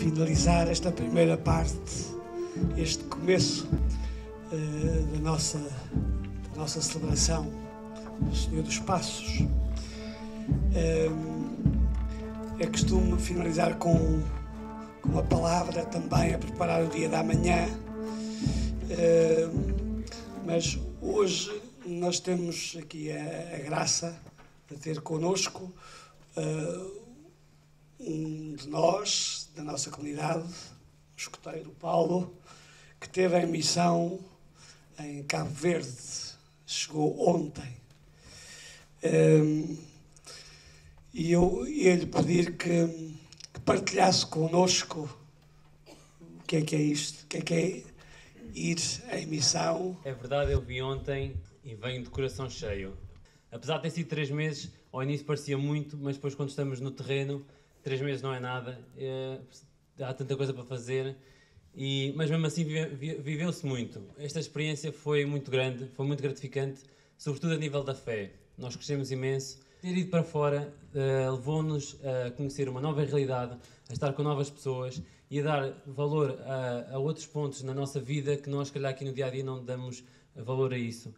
finalizar esta primeira parte, este começo uh, da, nossa, da nossa celebração do Senhor dos Passos. Uh, é costume finalizar com, com uma palavra também a preparar o dia da manhã, uh, mas hoje nós temos aqui a, a graça de ter connosco um de nós, da nossa comunidade, o escoteiro Paulo, que teve em missão em Cabo Verde, chegou ontem. Um, e eu ia-lhe pedir que, que, partilhasse connosco o que é que é isto, o que é que é ir em missão. É verdade, eu vi ontem e venho de coração cheio. Apesar de ter sido três meses, ao início parecia muito, mas depois quando estamos no terreno três meses não é nada, é, há tanta coisa para fazer, e, mas mesmo assim vive, viveu-se muito. Esta experiência foi muito grande, foi muito gratificante, sobretudo a nível da fé. Nós crescemos imenso. Ter ido para fora uh, levou-nos a conhecer uma nova realidade, a estar com novas pessoas e a dar valor a, a outros pontos na nossa vida que nós, se calhar, aqui no dia a dia não damos valor a isso.